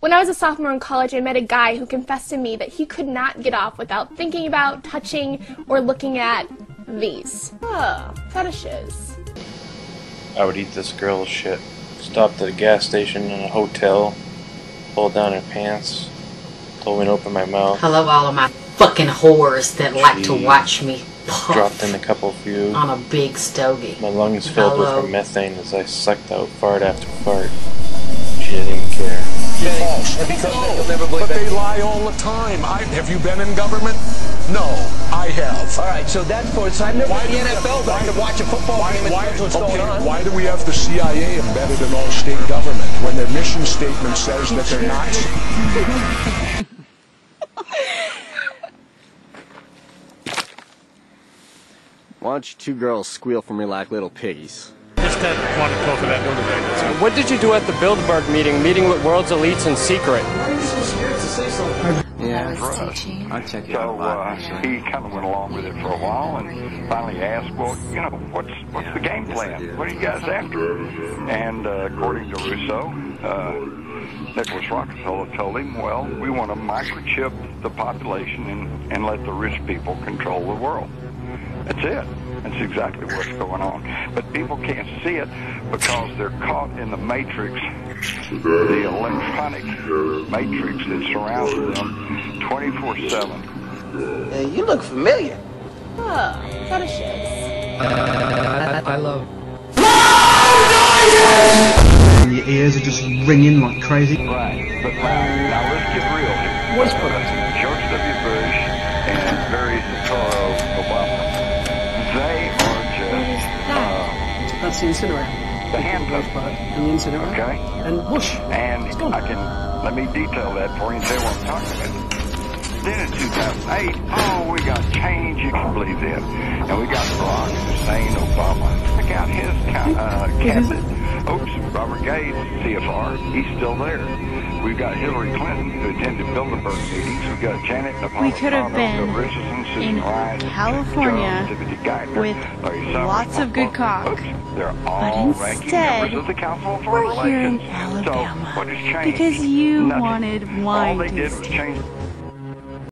When I was a sophomore in college, I met a guy who confessed to me that he could not get off without thinking about, touching, or looking at these. Oh, fetishes. I would eat this girl's shit. Stopped at a gas station in a hotel, pulled down her pants, told me to open my mouth, Hello, all of my fucking whores that like to watch me puff dropped in a couple of few. on a big stogie. My lungs filled with Hello. her methane as I sucked out fart after fart. She didn't even care. False. But they lie all the time. I, have you been in government? No, I have. All right, so that's for so I've never Why been in the we NFL, have- but I can watch a football Why, game and why, knows what's okay, going on. why do we have the CIA embedded in all state government when their mission statement says that they're not? Why don't you two girls squeal for me like little piggies? Just that want to talk about Bilderberg. What did you do at the Bilderberg meeting, meeting with world's elites in secret? Yeah, I'll check you So out. uh, he kind of went along with it for a while, and finally asked, "Well, you know, what's what's the game plan? What are you guys after?" And uh, according to Russo, uh, Nicholas Rockefeller told him, "Well, we want to microchip the population and, and let the rich people control the world. That's it. That's exactly what's going on. But people can't see it because they're caught in the matrix, the electronic matrix that surrounds them 24/7." Hey, you look familiar. Oh, fetishes. I love. And your ears are just ringing like crazy. Right. But now, now let's get real here. What's put on? George W. Bush and Barry the incinerator. the handcuffs. And the incinerator. Okay? And whoosh. And I can, let me detail that for you and tell you what I'm talking about. Then in 2008, oh, we got change, you can believe that. And we got Barack Hussein Obama. Check out his uh, cabinet. Oops, Robert Gates, CFR, he's still there. We've got Hillary Clinton, who attended Bilderberg meetings. We've got Janet Napolitano, We could have been Bill Richardson, Susan in California Joe, Timothy Geithner, with lots of good cock. They're all ranking instead, of the Council of Foreign we're here in Relations. So, Alabama changed? because you Nothing. wanted All wine they did was tasting. change